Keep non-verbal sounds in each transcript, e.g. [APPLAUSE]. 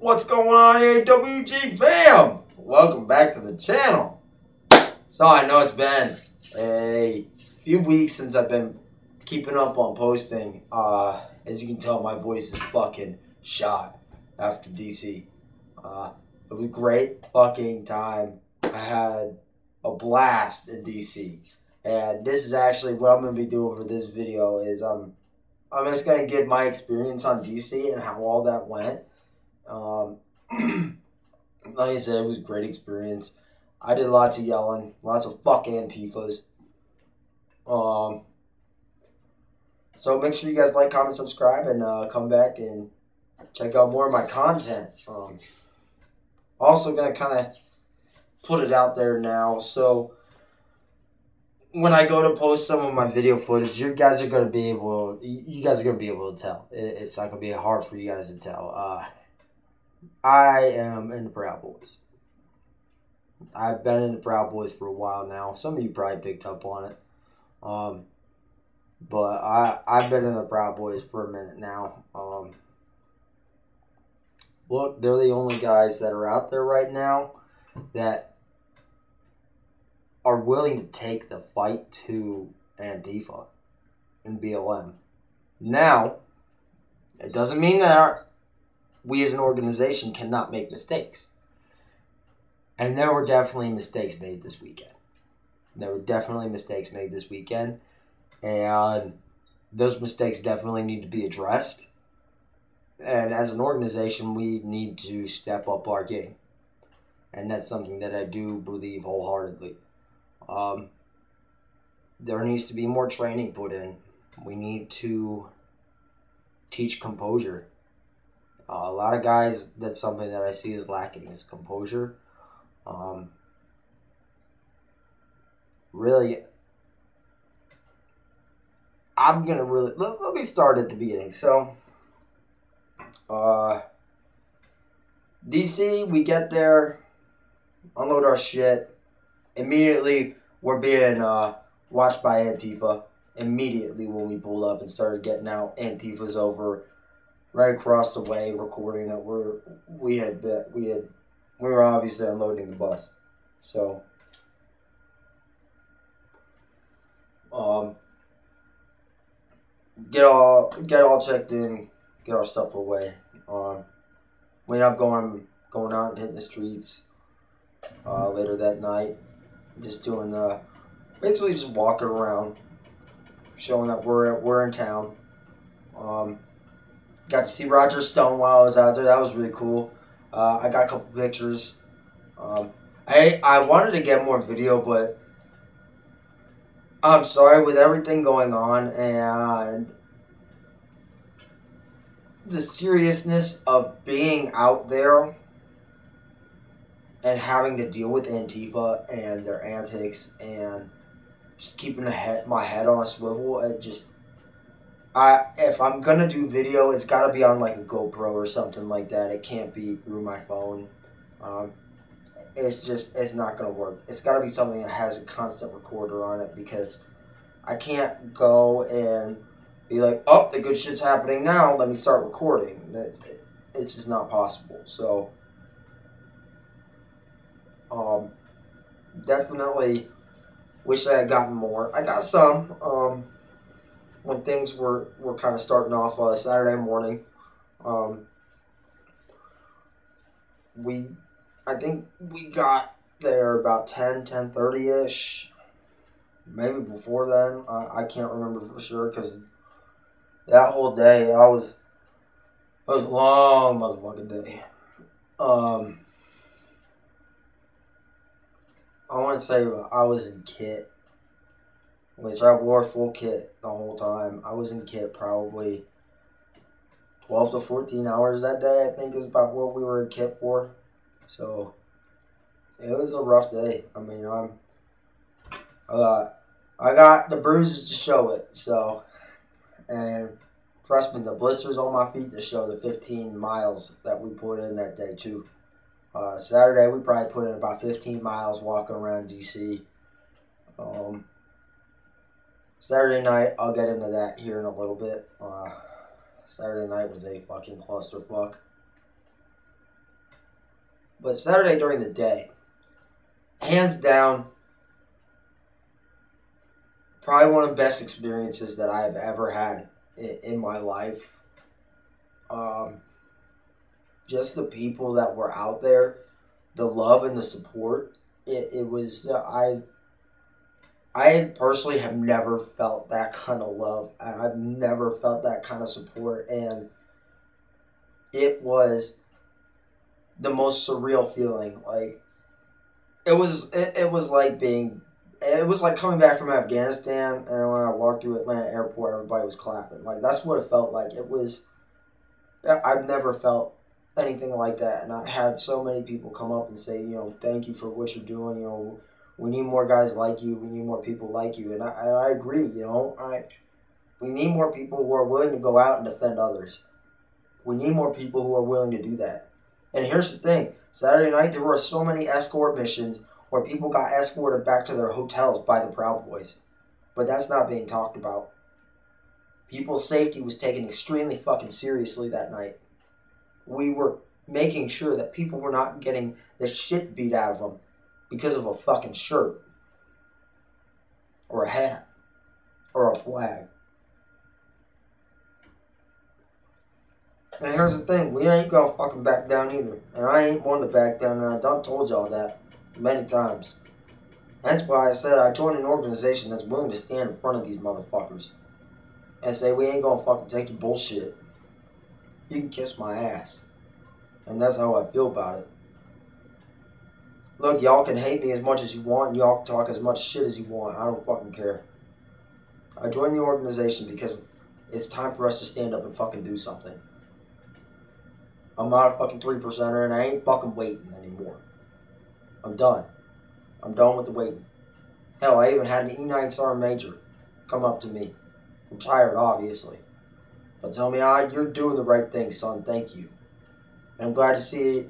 What's going on here, WG fam? Welcome back to the channel. So I know it's been a few weeks since I've been keeping up on posting. Uh, as you can tell, my voice is fucking shot after DC. Uh, it was a great fucking time. I had a blast in DC. And this is actually what I'm going to be doing for this video is um, I'm just going to give my experience on DC and how all that went. Um, [CLEARS THROAT] like I said, it was a great experience. I did lots of yelling, lots of fuck Antifas. Um, so make sure you guys like, comment, subscribe, and uh, come back and check out more of my content. Um, also gonna kind of put it out there now. So when I go to post some of my video footage, you guys are gonna be able. You guys are gonna be able to tell. It's not gonna be hard for you guys to tell. Uh, I am in the Proud Boys. I've been in the Proud Boys for a while now. Some of you probably picked up on it. Um, but I I've been in the Proud Boys for a minute now. Um, look, they're the only guys that are out there right now that are willing to take the fight to Antifa and BLM. Now, it doesn't mean that we as an organization cannot make mistakes. And there were definitely mistakes made this weekend. There were definitely mistakes made this weekend. And those mistakes definitely need to be addressed. And as an organization, we need to step up our game. And that's something that I do believe wholeheartedly. Um, there needs to be more training put in. We need to teach composure. Uh, a lot of guys, that's something that I see is lacking is composure. Um, really, I'm gonna really let, let me start at the beginning. So, uh, DC, we get there, unload our shit. Immediately, we're being uh, watched by Antifa. Immediately when we pulled up and started getting out, Antifa's over right across the way, recording that we're we had we had we were obviously unloading the bus. So, um, get all get all checked in, get our stuff away. Um, we ended up going going out and hitting the streets uh, later that night, just doing uh, basically just walking around, showing that we're we're in town. Um, got to see Roger Stone while I was out there. That was really cool. Uh, I got a couple pictures. Um, I I wanted to get more video, but I'm sorry with everything going on and the seriousness of being out there and having to deal with Antifa and their antics and just keeping head, my head on a swivel. It just, I if I'm gonna do video, it's gotta be on like a GoPro or something like that. It can't be through my phone. Um, it's just it's not gonna work. It's gotta be something that has a constant recorder on it because I can't go and be like, oh, the good shit's happening now. Let me start recording. It's just not possible. So, um, definitely wish I had gotten more. I got some. Um, when things were, were kind of starting off uh, Saturday morning, um, we, I think we got there about 10, 10.30 ish. Maybe before then. I, I can't remember for sure because that whole day, I was, it was a long motherfucking day. Um, I want to say I was in kit, which I wore full kit the whole time. I was in kit probably 12 to 14 hours that day, I think is about what we were in kit for. So, it was a rough day. I mean, I'm, uh, I got the bruises to show it, so and trust me, the blisters on my feet to show the 15 miles that we put in that day, too. Uh, Saturday, we probably put in about 15 miles walking around DC. Um, Saturday night, I'll get into that here in a little bit. Uh, Saturday night was a fucking clusterfuck. But Saturday during the day, hands down, probably one of the best experiences that I've ever had in, in my life. Um, just the people that were out there, the love and the support. It, it was uh, I. I personally have never felt that kind of love. I've never felt that kind of support, and it was the most surreal feeling. Like it was, it, it was like being it was like coming back from Afghanistan, and when I walked through Atlanta airport, everybody was clapping. Like that's what it felt like. It was. I've never felt anything like that, and I had so many people come up and say, you know, thank you for what you're doing. You know, we need more guys like you. We need more people like you, and I, I agree. You know, I we need more people who are willing to go out and defend others. We need more people who are willing to do that. And here's the thing: Saturday night there were so many escort missions where people got escorted back to their hotels by the Proud Boys. But that's not being talked about. People's safety was taken extremely fucking seriously that night. We were making sure that people were not getting the shit beat out of them because of a fucking shirt or a hat or a flag. And here's the thing, we ain't gonna fucking back down either. And I ain't one to back down, and I done told y'all that many times. That's why I said I joined an organization that's willing to stand in front of these motherfuckers and say we ain't gonna fucking take your bullshit. You can kiss my ass. And that's how I feel about it. Look, y'all can hate me as much as you want, y'all can talk as much shit as you want. I don't fucking care. I joined the organization because it's time for us to stand up and fucking do something. I'm not a fucking three percenter and I ain't fucking waiting anymore. I'm done. I'm done with the waiting. Hell, I even had an E9 Sergeant Major come up to me. I'm tired, obviously. But tell me, ah, you're doing the right thing, son. Thank you. And I'm glad to see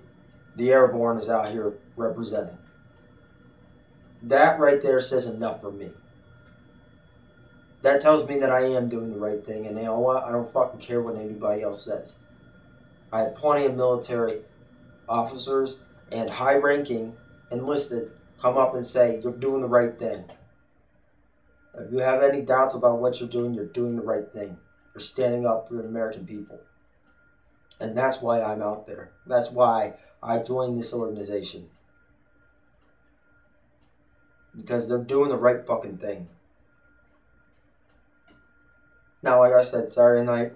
the Airborne is out here representing. That right there says enough for me. That tells me that I am doing the right thing, and you know what? I don't fucking care what anybody else says. I have plenty of military officers and high ranking enlisted come up and say, You're doing the right thing. If you have any doubts about what you're doing, you're doing the right thing. You're standing up for the American people. And that's why I'm out there. That's why I joined this organization. Because they're doing the right fucking thing. Now, like I said, Saturday night,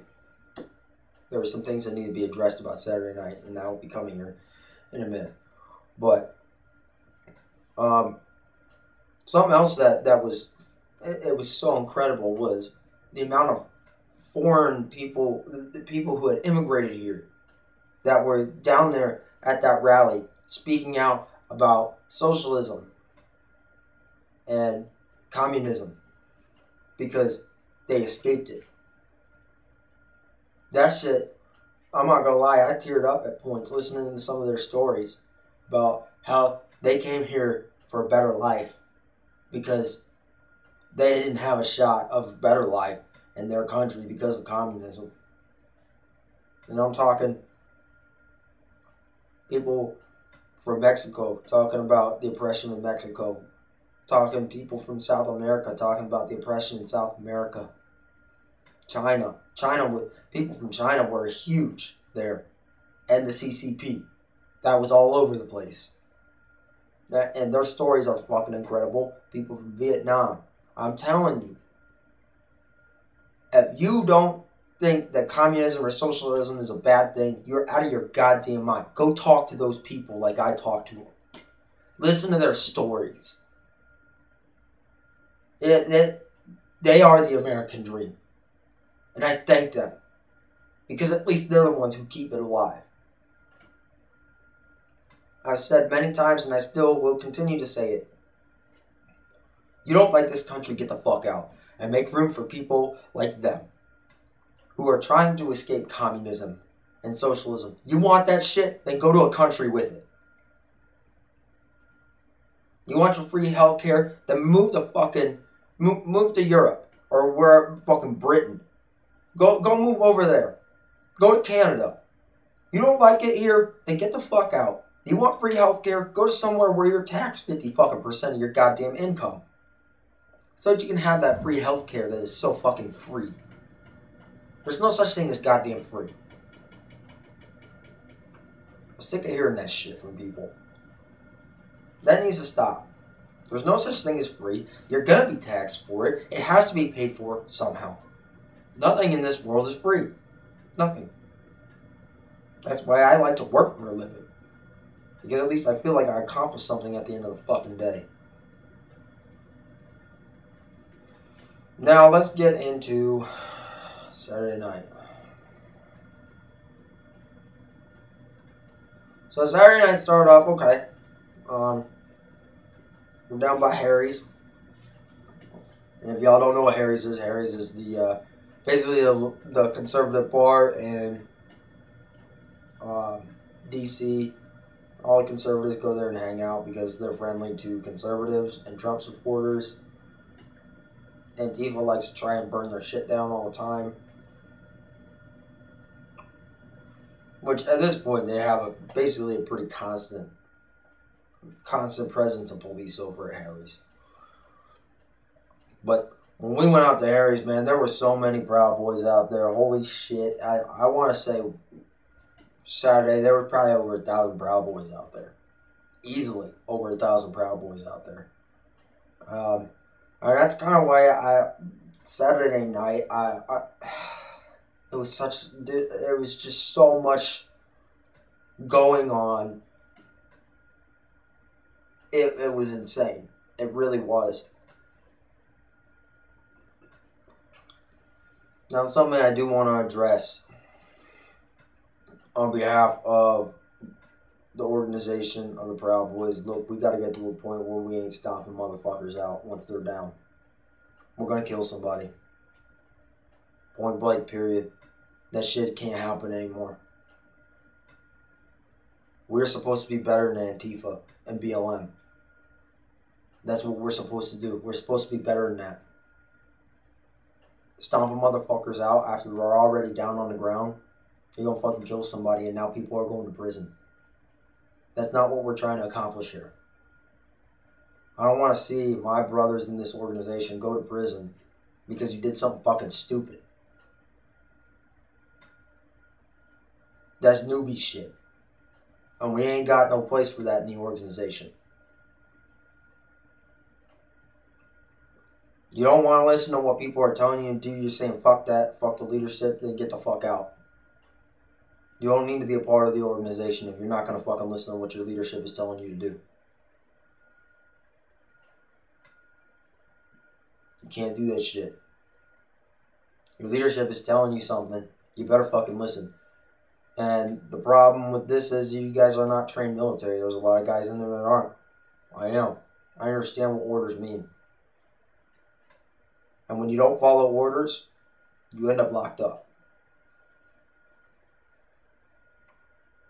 there were some things that need to be addressed about Saturday night, and that will be coming here in a minute. But um, something else that that was it, it, was so incredible was the amount of foreign people, the people who had immigrated here, that were down there at that rally speaking out about socialism and communism because they escaped it. That shit, I'm not gonna lie, I teared up at points listening to some of their stories about how they came here for a better life because they didn't have a shot of a better life in their country because of communism. And I'm talking people from Mexico talking about the oppression in Mexico, talking people from South America talking about the oppression in South America. China, China, with people from China were huge there, and the CCP, that was all over the place. That, and their stories are fucking incredible. People from Vietnam. I'm telling you. If you don't think that communism or socialism is a bad thing, you're out of your goddamn mind. Go talk to those people like I talk to them. Listen to their stories. It, it, they are the American dream. And I thank them. Because at least they're the ones who keep it alive. I've said many times, and I still will continue to say it. You don't like this country, get the fuck out and make room for people like them who are trying to escape communism and socialism. You want that shit? Then go to a country with it. You want your free healthcare? Then move to fucking move, move to Europe or where fucking Britain. Go go move over there. Go to Canada. You don't like it here? Then get the fuck out You want free healthcare? Go to somewhere where you're taxed 50 fucking percent of your goddamn income. So that you can have that free healthcare that is so fucking free. There's no such thing as goddamn free. I'm sick of hearing that shit from people. That needs to stop. There's no such thing as free. You're gonna be taxed for it. It has to be paid for somehow. Nothing in this world is free. Nothing. That's why I like to work for a living. Because at least I feel like I accomplished something at the end of the fucking day. Now let's get into Saturday night. So Saturday night started off okay. Um, down by Harry's. And if y'all don't know what Harry's is, Harry's is the uh, basically the, conservative bar in um, DC. All the conservatives go there and hang out because they're friendly to conservatives and Trump supporters. Antifa likes to try and burn their shit down all the time. Which at this point they have a basically a pretty constant constant presence of police over at Harry's. But when we went out to Harry's, man, there were so many Proud Boys out there. Holy shit. I, I want to say Saturday, there were probably over a thousand Proud Boys out there. Easily over a thousand Proud Boys out there. Um, and that's kind of why I, Saturday night, I, I [SIGHS] it was such, there was just so much going on it, it was insane. It really was. Now, something I do want to address on behalf of the organization of the Proud Boys. Look, we got to get to a point where we ain't stomping motherfuckers out once they're down. We're going to kill somebody. Point blank, period. That shit can't happen anymore. We're supposed to be better than Antifa and BLM. That's what we're supposed to do. We're supposed to be better than that. Stomping motherfuckers out after we're already down on the ground. You're gonna fucking kill somebody and now people are going to prison. That's not what we're trying to accomplish here. I don't want to see my brothers in this organization go to prison because you did something fucking stupid. That's newbie shit. And we ain't got no place for that in the organization. You don't want to listen to what people are telling you to do. You're saying, fuck that, fuck the leadership, then get the fuck out. You don't need to be a part of the organization if you're not going to fucking listen to what your leadership is telling you to do. You can't do that shit. Your leadership is telling you something. You better fucking listen. And the problem with this is you guys are not trained military. There's a lot of guys in there that aren't. I know. I understand what orders mean. And when you don't follow orders, you end up locked up.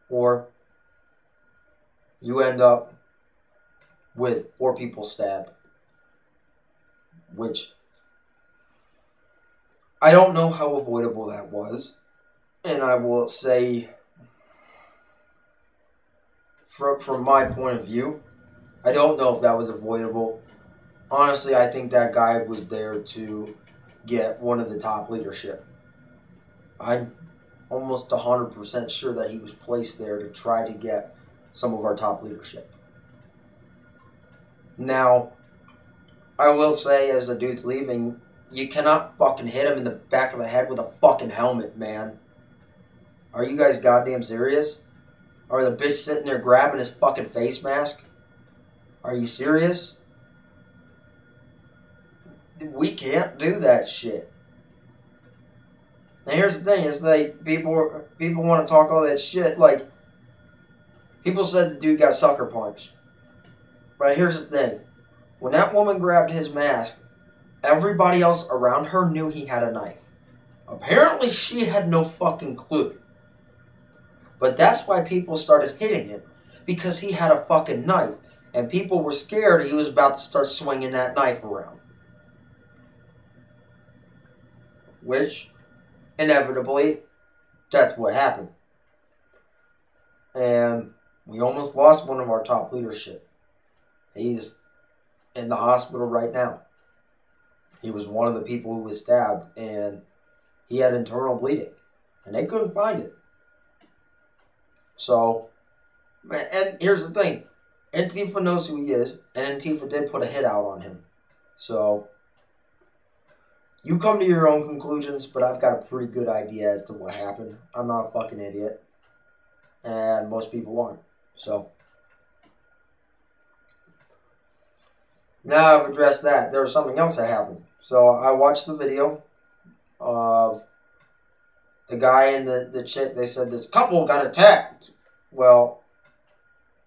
Or you end up with four people stabbed. Which I don't know how avoidable that was. And I will say, from, from my point of view, I don't know if that was avoidable honestly, I think that guy was there to get one of the top leadership. I'm almost 100% sure that he was placed there to try to get some of our top leadership. Now, I will say, as the dude's leaving, you cannot fucking hit him in the back of the head with a fucking helmet, man. Are you guys goddamn serious? Are the bitch sitting there grabbing his fucking face mask? Are you serious? We can't do that shit. Now here's the thing: is like people people want to talk all that shit. Like people said the dude got sucker punched, but here's the thing: when that woman grabbed his mask, everybody else around her knew he had a knife. Apparently, she had no fucking clue. But that's why people started hitting him because he had a fucking knife, and people were scared he was about to start swinging that knife around. Which inevitably that's what happened. And We almost lost one of our top leadership. He's in the hospital right now. He was one of the people who was stabbed, and he had internal bleeding, and they couldn't find it. So, and here's the thing Antifa knows who he is, and Antifa did put a hit out on him. So, you come to your own conclusions, but I've got a pretty good idea as to what happened. I'm not a fucking idiot, and most people aren't. So, now I've addressed that. There was something else that happened. So, I watched the video of the guy and the, the chick. They said this couple got attacked. Well,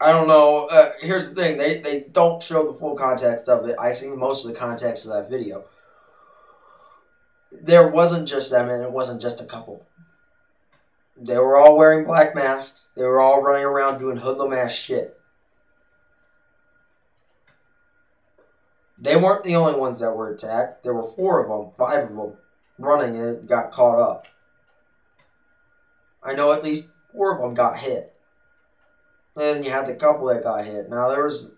I don't know. Uh, here's the thing: they they don't show the full context of it. I see most of the context of that video. There wasn't just them, and it wasn't just a couple. They were all wearing black masks. They were all running around doing hoodlum ass shit. They weren't the only ones that were attacked. There were four of them, five of them, running and got caught up. I know at least four of them got hit. And then you had the couple that got hit. Now there was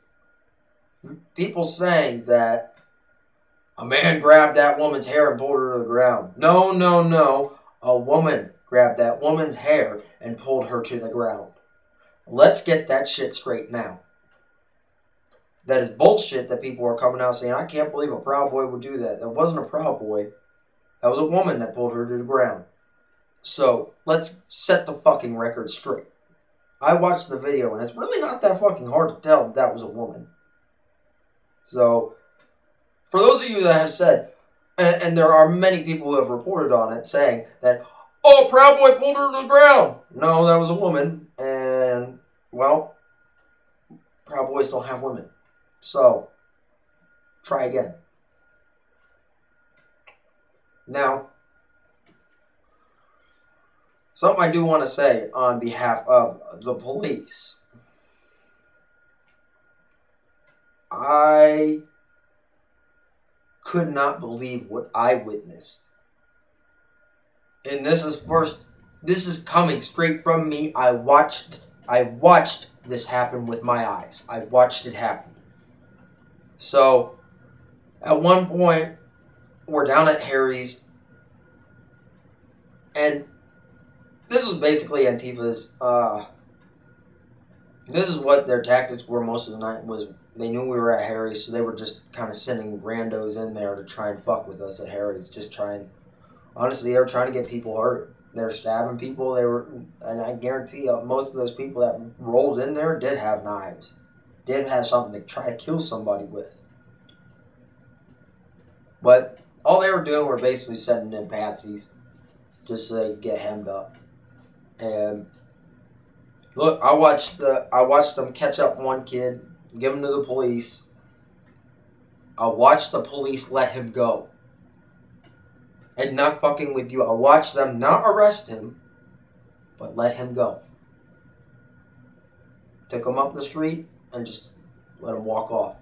people saying that a man grabbed that woman's hair and pulled her to the ground. No, no, no. A woman grabbed that woman's hair and pulled her to the ground. Let's get that shit straight now. That is bullshit that people are coming out saying, I can't believe a Proud Boy would do that. That wasn't a Proud Boy. That was a woman that pulled her to the ground. So let's set the fucking record straight. I watched the video and it's really not that fucking hard to tell that, that was a woman. So, for those of you that have said, and, and, there are many people who have reported on it saying that, oh, Proud Boy pulled her to the ground. No, that was a woman. And, well, Proud Boys don't have women. So, try again. Now, something I do want to say on behalf of the police. I could not believe what I witnessed. And this is first this is coming straight from me. I watched I watched this happen with my eyes. I watched it happen. So at one point we're down at Harry's, and this was basically Antifa's. Uh, this is what their tactics were most of the night. Was they knew we were at Harry's, so they were just kind of sending randos in there to try and fuck with us at Harry's. Just trying. Honestly, they were trying to get people hurt. They were stabbing people. They were, and I guarantee you, most of those people that rolled in there did have knives, did have something to try to kill somebody with. But all they were doing were basically sending in patsies just so they could get hemmed up. And look, I watched the I watched them catch up one kid, give him to the police. I watch the police let him go. And not fucking with you. I watch them not arrest him, but let him go. Take him up the street and just let him walk off.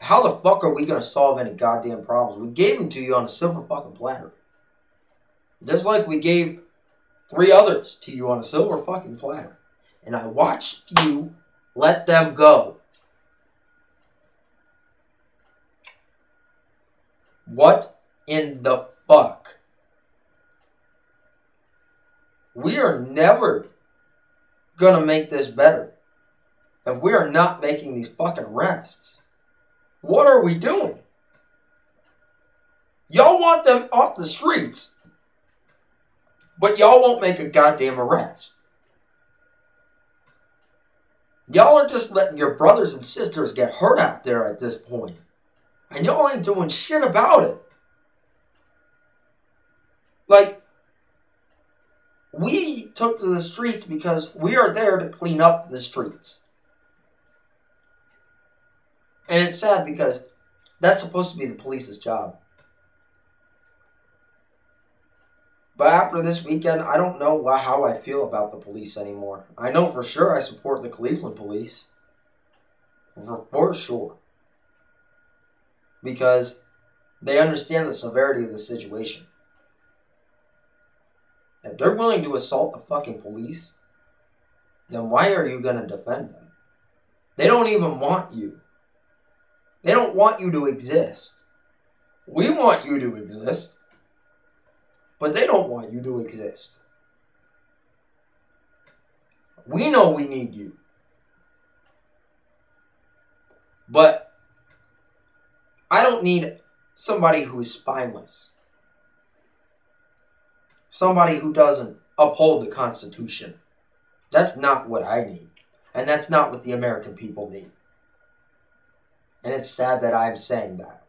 How the fuck are we gonna solve any goddamn problems? We gave them to you on a silver fucking platter. Just like we gave three others to you on a silver fucking platter. And I watched you let them go. What in the fuck? We are never gonna make this better if we are not making these fucking arrests. What are we doing? Y'all want them off the streets, but y'all won't make a goddamn arrest. Y'all are just letting your brothers and sisters get hurt out there at this point. And y'all ain't doing shit about it. Like, we took to the streets because we are there to clean up the streets. And it's sad because that's supposed to be the police's job. But after this weekend, I don't know how I feel about the police anymore. I know for sure I support the Cleveland police. For, for sure. Because they understand the severity of the situation. If they're willing to assault the fucking police, then why are you going to defend them? They don't even want you. They don't want you to exist. We want you to exist, but they don't want you to exist. We know we need you. But I don't need somebody who's spineless. Somebody who doesn't uphold the Constitution. That's not what I need. And that's not what the American people need. And it's sad that I'm saying that.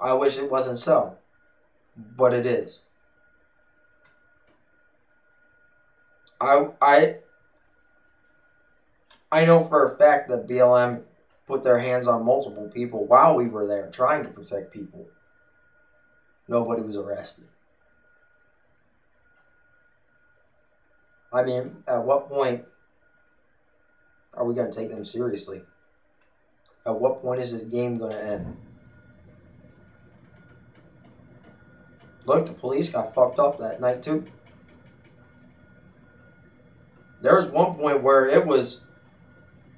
I wish it wasn't so. But it is. I I I know for a fact that BLM put their hands on multiple people while we were there trying to protect people. Nobody was arrested. I mean, at what point are we going to take them seriously? At what point is this game going to end? Look, the police got fucked up that night too. There was one point where it was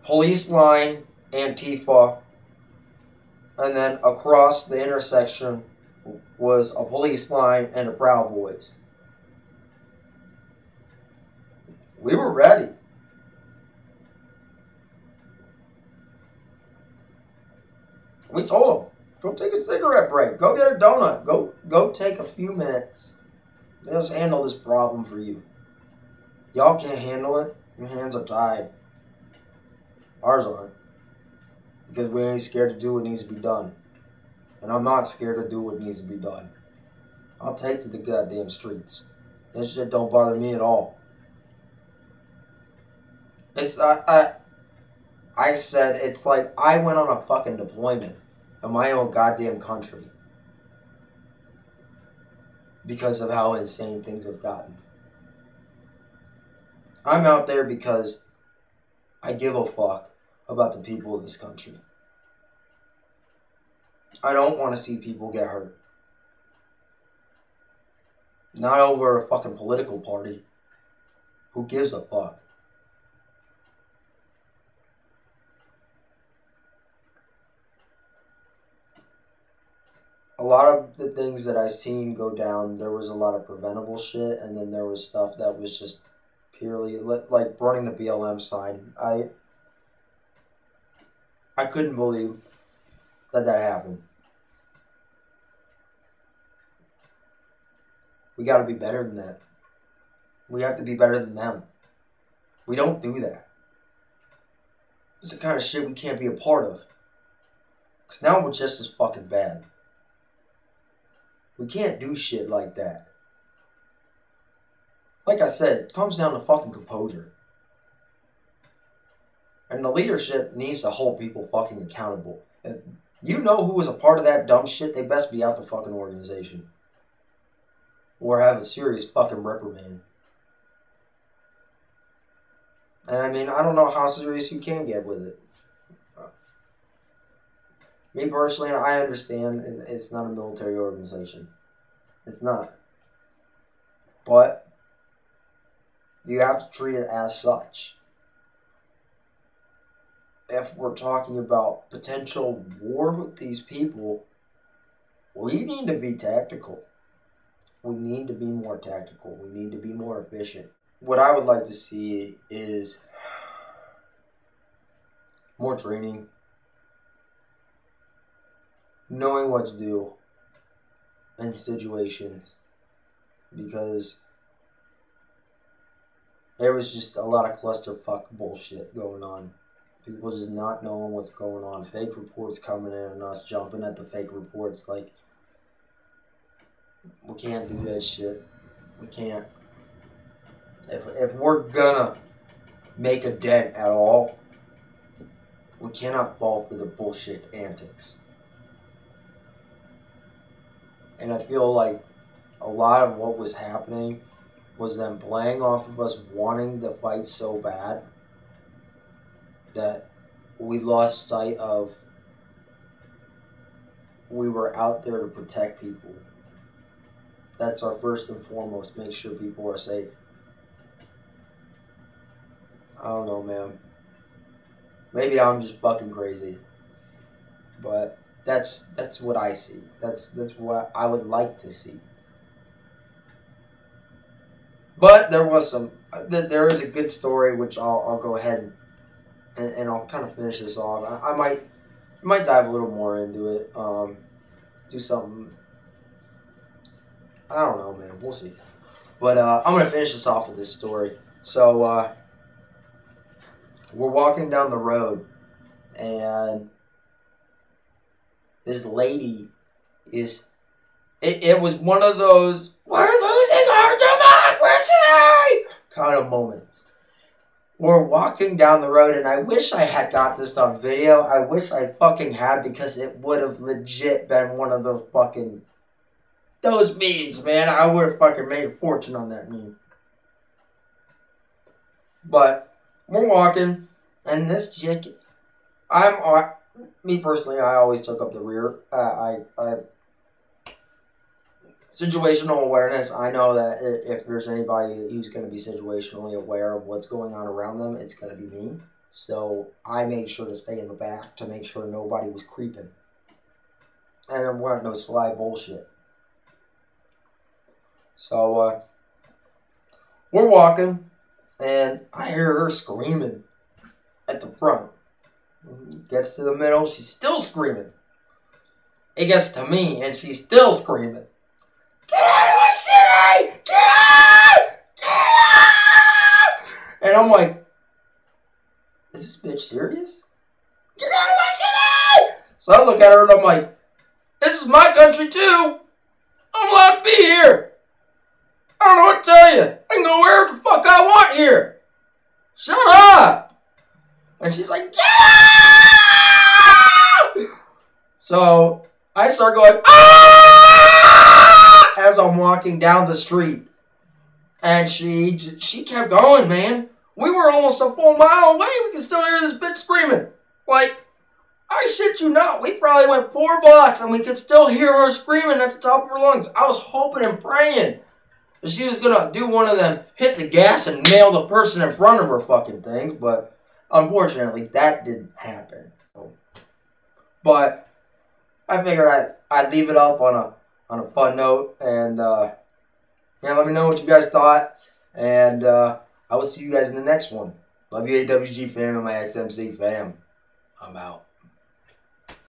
police line, Antifa, and then across the intersection was a police line and a Proud Boys. We were ready. We told them, go take a cigarette break. Go get a donut. Go go take a few minutes. Let's handle this problem for you. Y'all can't handle it. Your hands are tied. Ours aren't. Because we ain't scared to do what needs to be done. And I'm not scared to do what needs to be done. I'll take to the goddamn streets. That shit don't bother me at all. It's I, I I said it's like I went on a fucking deployment in my own goddamn country because of how insane things have gotten. I'm out there because I give a fuck about the people of this country. I don't want to see people get hurt. Not over a fucking political party. Who gives a fuck? a lot of the things that I seen go down, there was a lot of preventable shit, and then there was stuff that was just purely like burning the BLM sign. I I couldn't believe that that happened. We got to be better than that. We have to be better than them. We don't do that. It's the kind of shit we can't be a part of. Because now we're just as fucking bad. We can't do shit like that. Like I said, it comes down to fucking composure. And the leadership needs to hold people fucking accountable. And you know who was a part of that dumb shit, they best be out the fucking organization. Or have a serious fucking reprimand. And I mean, I don't know how serious you can get with it. Me personally, I understand it's not a military organization. It's not. But you have to treat it as such. If we're talking about potential war with these people, we need to be tactical. We need to be more tactical. We need to be more efficient. What I would like to see is more training, knowing what to do in situations because there was just a lot of clusterfuck bullshit going on. People just not knowing what's going on. Fake reports coming in and us jumping at the fake reports. Like, we can't do that shit. We can't. If, if we're gonna make a dent at all, we cannot fall for the bullshit antics. And I feel like a lot of what was happening was them playing off of us wanting the fight so bad that we lost sight of we were out there to protect people. That's our first and foremost, make sure people are safe. I don't know, man. Maybe I'm just fucking crazy. But that's that's what I see. That's that's what I would like to see. But there was some. There is a good story which I'll, I'll go ahead and, and I'll kind of finish this off. I, I might might dive a little more into it. Um, do something. I don't know, man. We'll see. But uh, I'm gonna finish this off with this story. So uh, we're walking down the road, and this lady is. It, it was one of those our of moments. We're walking down the road, and I wish I had got this on video. I wish I fucking had because it would have legit been one of those fucking those memes, man. I would have fucking made a fortune on that meme. But we're walking, and this chick, I'm me personally, I always took up the rear. Uh, I, I situational awareness. I know that if there's anybody who's going to be situationally aware of what's going on around them, it's going to be me. So I made sure to stay in the back to make sure nobody was creeping. And there weren't no sly bullshit. So uh, we're walking, and I hear her screaming at the front. Gets to the middle, she's still screaming. It gets to me, and she's still screaming. Get out of my city! Get out! Get out! And I'm like, is this bitch serious? Get out of my city! So I look at her and I'm like, this is my country too. I'm allowed to be here. I don't know what to tell you. I can go wherever the fuck I want here. Shut up. And she's like, get out! So I start going, ah! As I'm walking down the street. And she she kept going, man. We were almost a full mile away. We can still hear this bitch screaming. Like, I shit you not. We probably went four blocks and we could still hear her screaming at the top of her lungs. I was hoping and praying that she was gonna do one of them, hit the gas and nail the person in front of her fucking things, but unfortunately that didn't happen. So, but I figured I'd, I'd leave it up on a on a fun note and uh, yeah, let me know what you guys thought and uh, I will see you guys in the next one. Love you, AWG fam and my XMC fam. I'm out.